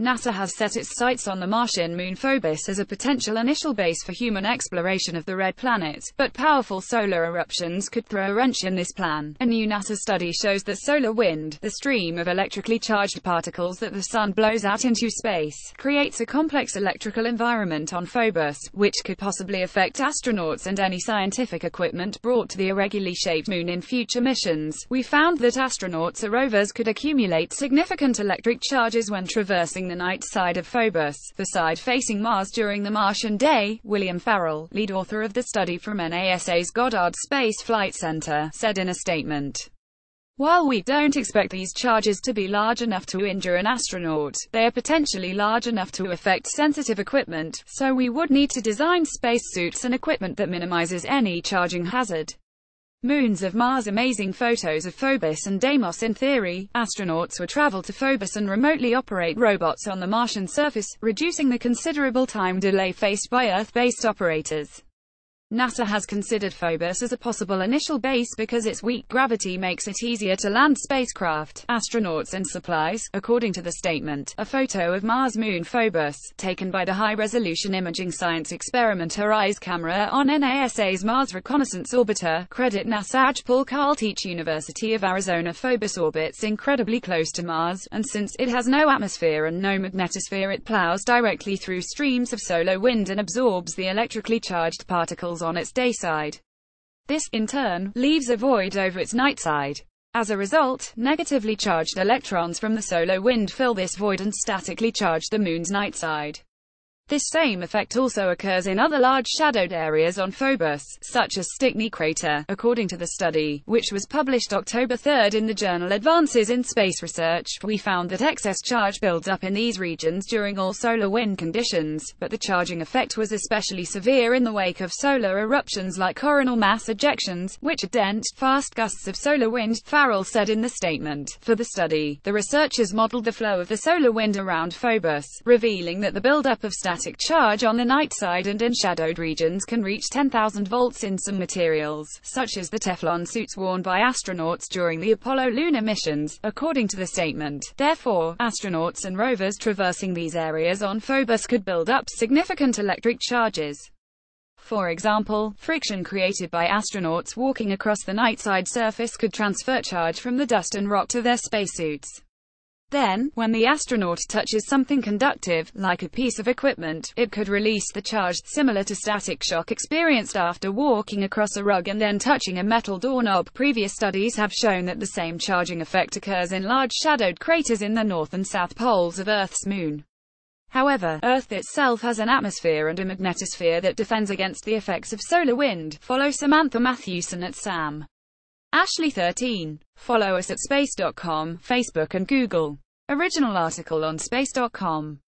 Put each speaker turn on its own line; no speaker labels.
NASA has set its sights on the Martian moon Phobos as a potential initial base for human exploration of the red planet, but powerful solar eruptions could throw a wrench in this plan. A new NASA study shows that solar wind, the stream of electrically charged particles that the sun blows out into space, creates a complex electrical environment on Phobos, which could possibly affect astronauts and any scientific equipment brought to the irregularly shaped moon in future missions. We found that astronauts or rovers could accumulate significant electric charges when traversing the night side of Phobos, the side facing Mars during the Martian day, William Farrell, lead author of the study from NASA's Goddard Space Flight Center, said in a statement. While we don't expect these charges to be large enough to injure an astronaut, they are potentially large enough to affect sensitive equipment, so we would need to design spacesuits and equipment that minimizes any charging hazard. Moons of Mars Amazing photos of Phobos and Deimos In theory, astronauts would travel to Phobos and remotely operate robots on the Martian surface, reducing the considerable time delay faced by Earth-based operators. NASA has considered Phobos as a possible initial base because its weak gravity makes it easier to land spacecraft, astronauts and supplies, according to the statement. A photo of Mars moon Phobos, taken by the high-resolution imaging science experiment HiRISE camera on NASA's Mars Reconnaissance Orbiter, credit NASA JPL-Caltech University of Arizona Phobos orbits incredibly close to Mars, and since it has no atmosphere and no magnetosphere it plows directly through streams of solar wind and absorbs the electrically charged particles on its day side. This, in turn, leaves a void over its night side. As a result, negatively charged electrons from the solar wind fill this void and statically charge the Moon's night side. This same effect also occurs in other large shadowed areas on Phobos, such as Stickney crater, according to the study, which was published October 3 in the journal Advances in Space Research. We found that excess charge builds up in these regions during all solar wind conditions, but the charging effect was especially severe in the wake of solar eruptions like coronal mass ejections, which dent fast gusts of solar wind, Farrell said in the statement. For the study, the researchers modeled the flow of the solar wind around Phobos, revealing that the buildup of static charge on the night side and in shadowed regions can reach 10,000 volts in some materials, such as the Teflon suits worn by astronauts during the Apollo lunar missions, according to the statement. Therefore, astronauts and rovers traversing these areas on Phobos could build up significant electric charges. For example, friction created by astronauts walking across the nightside surface could transfer charge from the dust and rock to their spacesuits. Then, when the astronaut touches something conductive, like a piece of equipment, it could release the charge, similar to static shock experienced after walking across a rug and then touching a metal doorknob. Previous studies have shown that the same charging effect occurs in large shadowed craters in the north and south poles of Earth's moon. However, Earth itself has an atmosphere and a magnetosphere that defends against the effects of solar wind. Follow Samantha Mathewson at Sam. Ashley 13. Follow us at space.com, Facebook and Google. Original article on space.com.